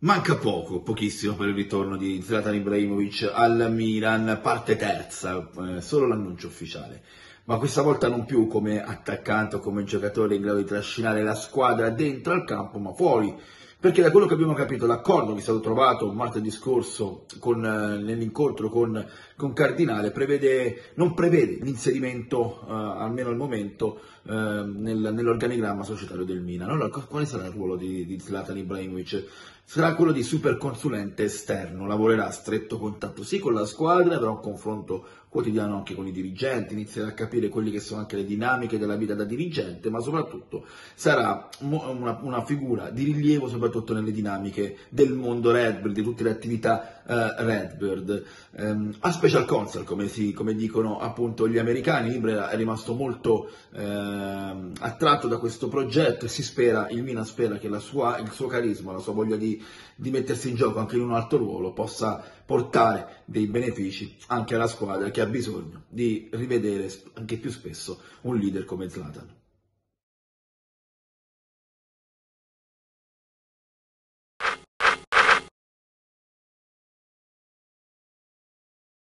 Manca poco, pochissimo per il ritorno di Zlatan Ibrahimovic al Milan, parte terza, eh, solo l'annuncio ufficiale. Ma questa volta non più come attaccante o come giocatore in grado di trascinare la squadra dentro al campo, ma fuori. Perché da quello che abbiamo capito, l'accordo che è stato trovato martedì scorso con, eh, nell'incontro con, con, Cardinale prevede, non prevede l'inserimento, eh, almeno al momento, eh, nel, nell'organigramma societario del Milan. Allora, quale sarà il ruolo di, di Zlatan Ibrahimovic? sarà quello di super consulente esterno, lavorerà a stretto contatto sì con la squadra, avrà un confronto quotidiano anche con i dirigenti, inizierà a capire quelle che sono anche le dinamiche della vita da dirigente, ma soprattutto sarà una, una figura di rilievo soprattutto nelle dinamiche del mondo Redbird, di tutte le attività uh, Redbird. Um, a special counsel, come, si, come, dicono appunto gli americani, Ibra è rimasto molto uh, attratto da questo progetto e si spera, il Milan spera che sua, il suo carisma, la sua voglia di di, mettersi in gioco anche in un alto ruolo possa portare dei benefici anche alla squadra che ha bisogno di rivedere anche più spesso un leader come Zlatan.